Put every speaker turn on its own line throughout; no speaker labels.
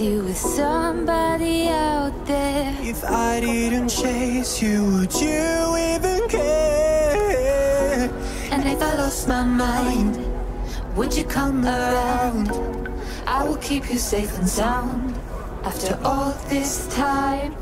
you with
somebody out there.
If I didn't chase you, would you even care?
And if I lost my mind, would you come around? I will keep you safe and sound after all this time.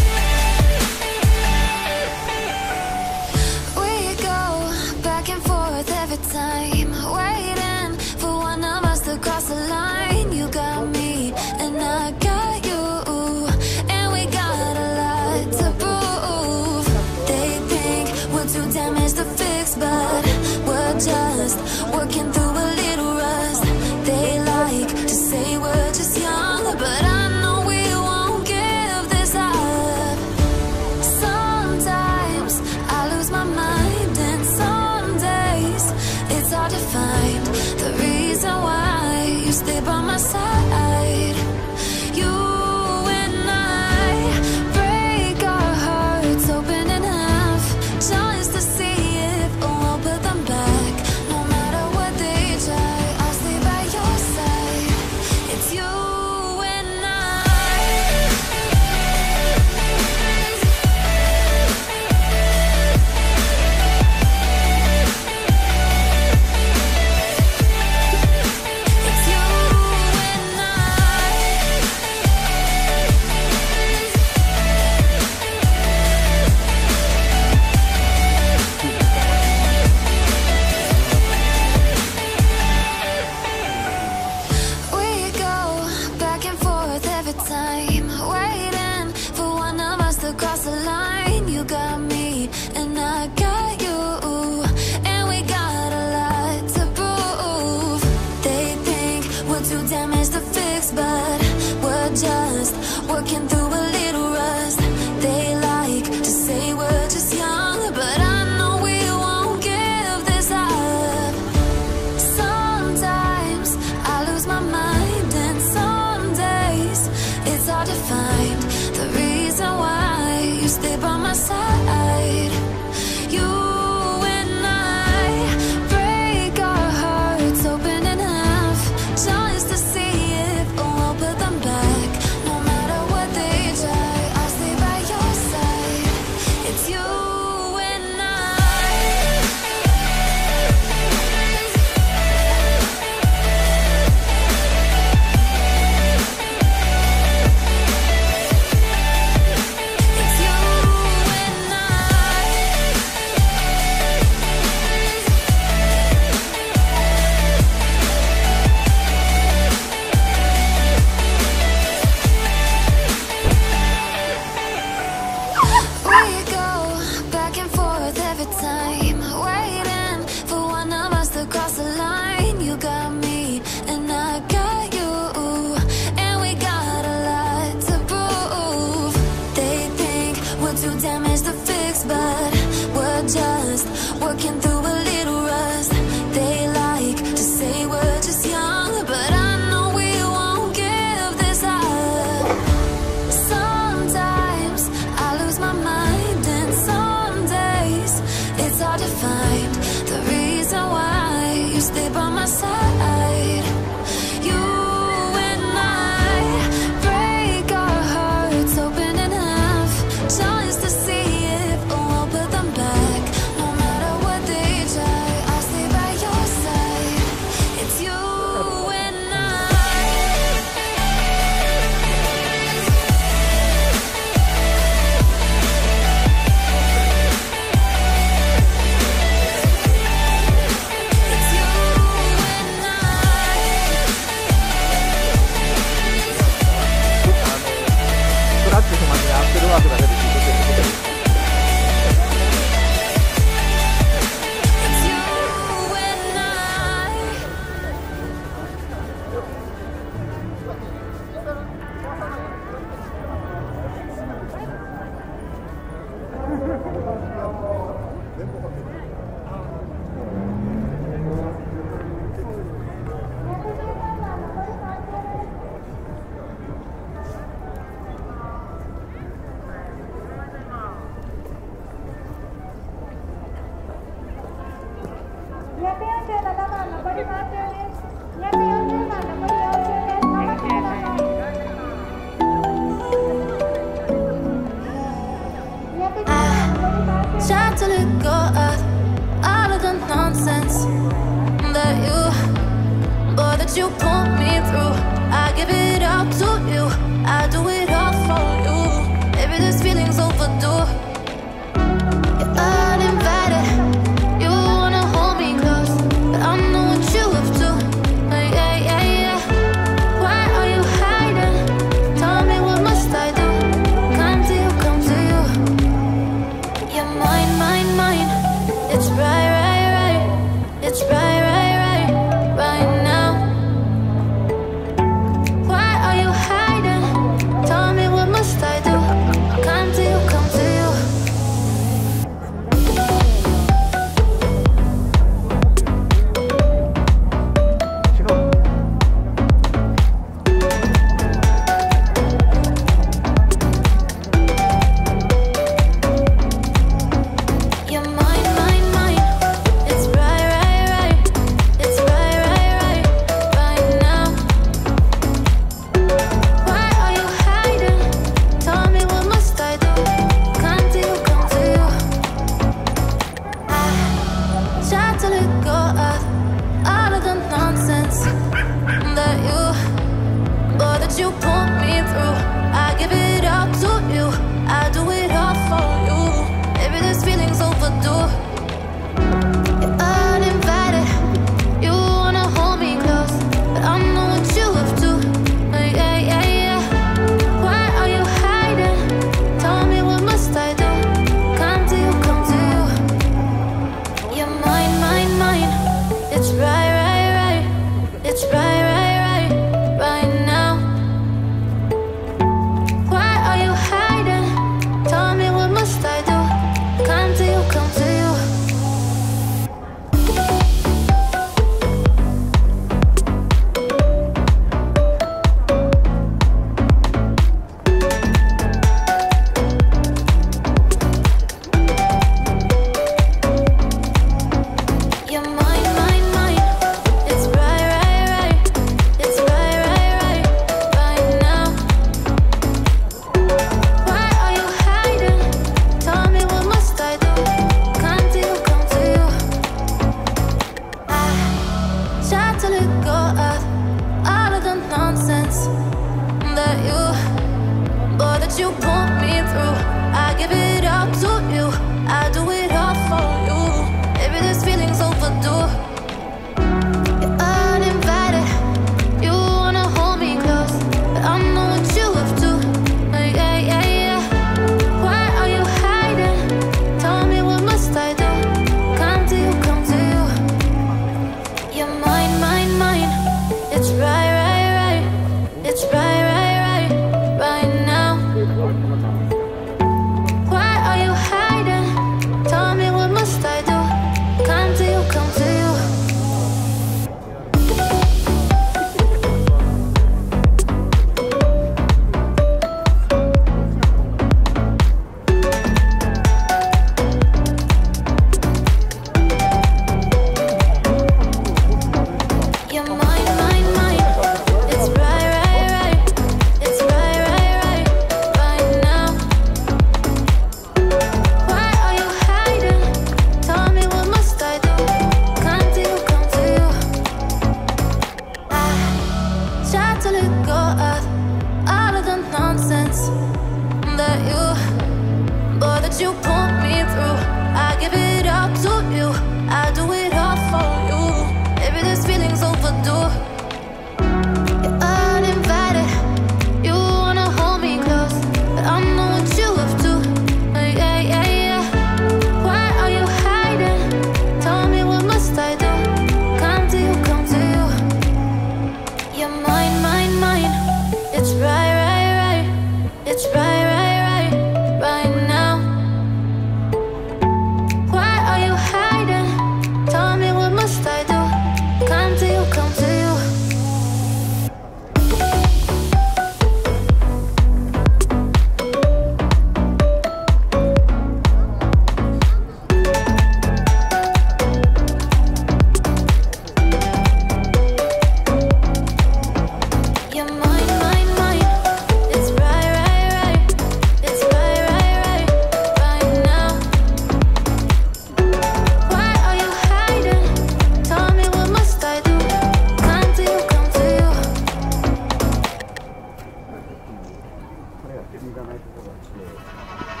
That's.